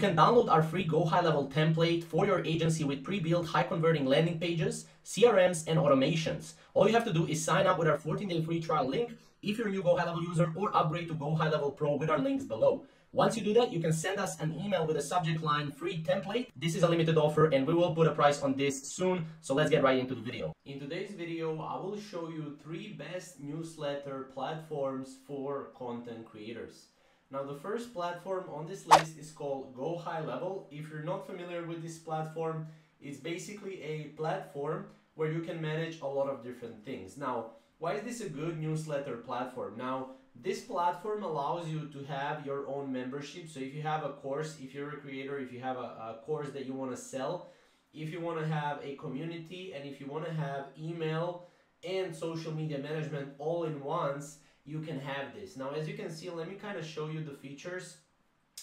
You can download our free Go High Level template for your agency with pre-built high converting landing pages, CRMs, and automations. All you have to do is sign up with our 14-day free trial link if you're a new Go High Level user or upgrade to Go High Level Pro with our links below. Once you do that, you can send us an email with a subject line free template. This is a limited offer and we will put a price on this soon. So let's get right into the video. In today's video, I will show you three best newsletter platforms for content creators. Now the first platform on this list is called Go High Level. If you're not familiar with this platform, it's basically a platform where you can manage a lot of different things. Now, why is this a good newsletter platform? Now, this platform allows you to have your own membership. So if you have a course, if you're a creator, if you have a, a course that you want to sell, if you want to have a community, and if you want to have email and social media management all in once, you can have this. Now, as you can see, let me kind of show you the features.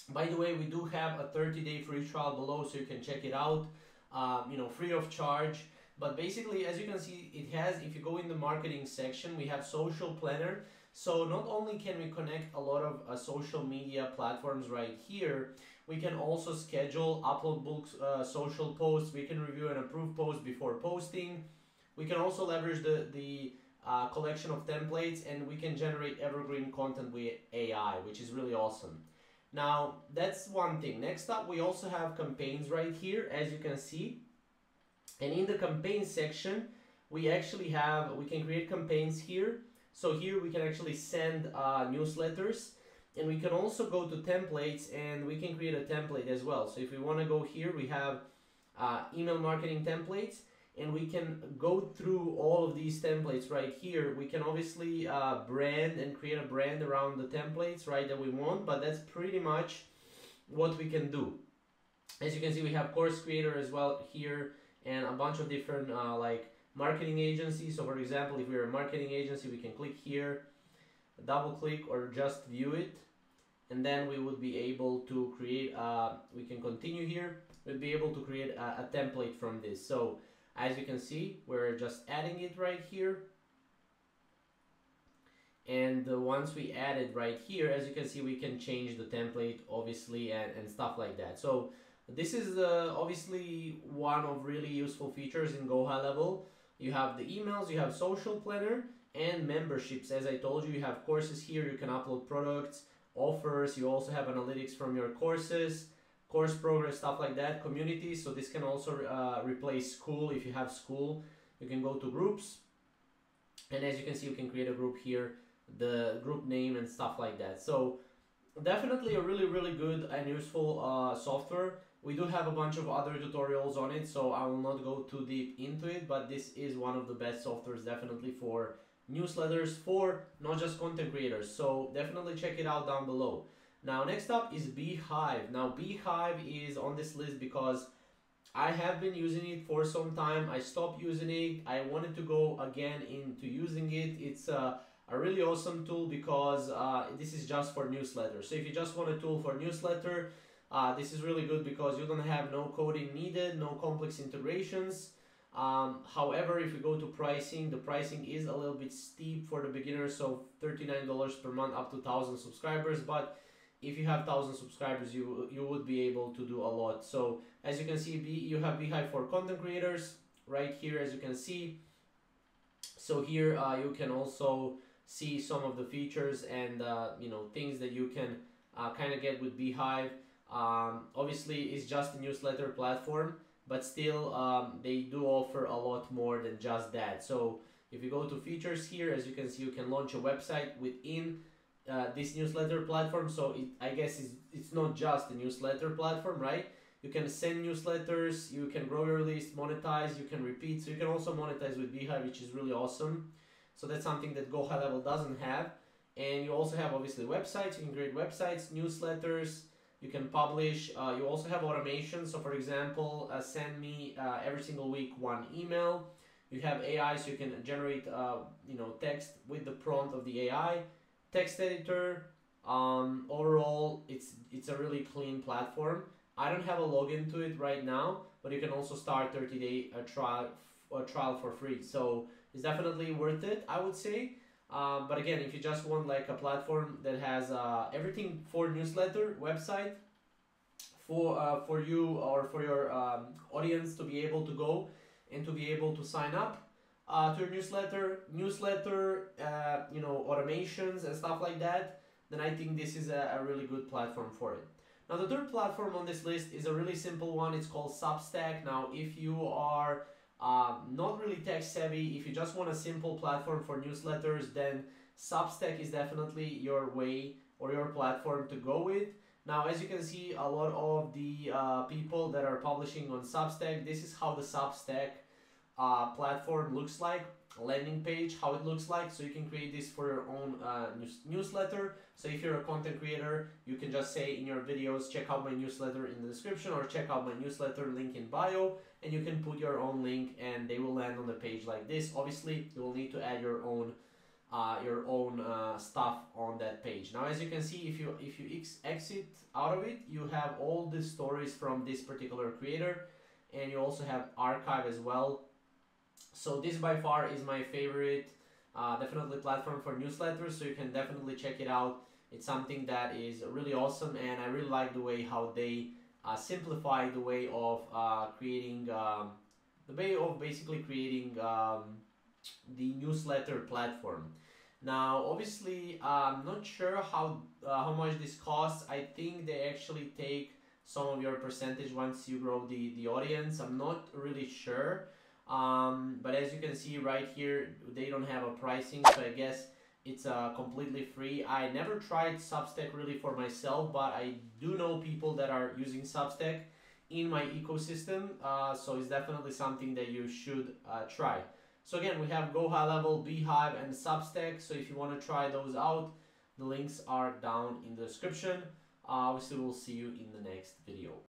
By the way, we do have a 30-day free trial below, so you can check it out, um, you know, free of charge. But basically, as you can see, it has, if you go in the marketing section, we have social planner. So not only can we connect a lot of uh, social media platforms right here, we can also schedule upload books, uh, social posts. We can review and approve posts before posting. We can also leverage the, the uh, collection of templates and we can generate evergreen content with AI, which is really awesome. Now, that's one thing. Next up, we also have campaigns right here, as you can see. And in the campaign section, we actually have, we can create campaigns here so here we can actually send uh, newsletters and we can also go to templates and we can create a template as well. So if we want to go here, we have uh, email marketing templates and we can go through all of these templates right here. We can obviously uh, brand and create a brand around the templates, right, that we want, but that's pretty much what we can do. As you can see, we have course creator as well here and a bunch of different uh, like marketing agency. So for example, if we're a marketing agency, we can click here, double click or just view it. And then we would be able to create, uh, we can continue here, we'd be able to create a, a template from this. So as you can see, we're just adding it right here. And once we add it right here, as you can see, we can change the template, obviously, and, and stuff like that. So this is uh, obviously one of really useful features in Go High Level. You have the emails, you have social planner, and memberships. As I told you, you have courses here, you can upload products, offers, you also have analytics from your courses, course progress, stuff like that, communities. So this can also uh, replace Skool. If you have Skool, you can go to groups. And as you can see, you can create a group here, the group name and stuff like that. So definitely a really, really good and useful uh, software. We do have a bunch of other tutorials on it, so I will not go too deep into it, but this is one of the best softwares definitely for newsletters for not just content creators. So definitely check it out down below. Now next up is Beehiiv. Now Beehiiv is on this list because I have been using it for some time. I stopped using it. I wanted to go again into using it. It's a, a really awesome tool because uh, this is just for newsletters. So if you just want a tool for newsletter, uh, this is really good because you don't have no coding needed, no complex integrations. Um, however, if you go to pricing, the pricing is a little bit steep for the beginners, so $39 per month up to 1,000 subscribers. But if you have 1,000 subscribers, you, you would be able to do a lot. So as you can see, be you have Beehiiv for content creators right here, as you can see. So here uh, you can also see some of the features and uh, you know things that you can uh, kind of get with Beehiiv. Um, obviously, it's just a newsletter platform, but still, um, they do offer a lot more than just that. So if you go to features here, as you can see, you can launch a website within uh, this newsletter platform. So it, I guess it's, it's not just a newsletter platform, right? You can send newsletters, you can grow your list, monetize, you can repeat. So you can also monetize with Beehiiv, which is really awesome. So that's something that Go High Level doesn't have. And you also have obviously websites, you can create websites, newsletters, you can publish. Uh, you also have automation. So for example, uh, send me uh, every single week one email. You have AI, so you can generate uh, you know text with the prompt of the AI. Text editor. Um, overall, it's it's a really clean platform. I don't have a login to it right now, but you can also start 30 day a trial a trial for free. So it's definitely worth it, I would say. Um, but again, if you just want like a platform that has uh, everything for newsletter, website, for uh, for you or for your um, audience to be able to go and to be able to sign up uh, to your newsletter, newsletter, uh, you know, automations and stuff like that, then I think this is a, a really good platform for it. Now the third platform on this list is a really simple one. It's called Substack. Now if you are um, not really tech savvy, if you just want a simple platform for newsletters, then Substack is definitely your way or your platform to go with. Now, as you can see, a lot of the uh, people that are publishing on Substack, this is how the Substack uh, platform looks like, landing page, how it looks like. So you can create this for your own uh, news newsletter. So if you're a content creator, you can just say in your videos, check out my newsletter in the description or check out my newsletter link in bio and you can put your own link and they will land on the page like this. Obviously, you will need to add your own uh, your own uh, stuff on that page. Now, as you can see, if you if you ex exit out of it, you have all the stories from this particular creator, and you also have archive as well. So this by far is my favorite, uh, definitely platform for newsletters. So you can definitely check it out. It's something that is really awesome, and I really like the way how they uh, simplify the way of uh, creating um, the way of basically creating. Um, the newsletter platform. Now, obviously, I'm not sure how uh, how much this costs. I think they actually take some of your percentage once you grow the the audience. I'm not really sure, um, but as you can see right here, they don't have a pricing, so I guess it's uh, completely free. I never tried Substack really for myself, but I do know people that are using Substack in my ecosystem, uh, so it's definitely something that you should uh, try. So again, we have Go High Level, Beehiiv, and Substack. So if you want to try those out, the links are down in the description. Uh, obviously, we'll see you in the next video.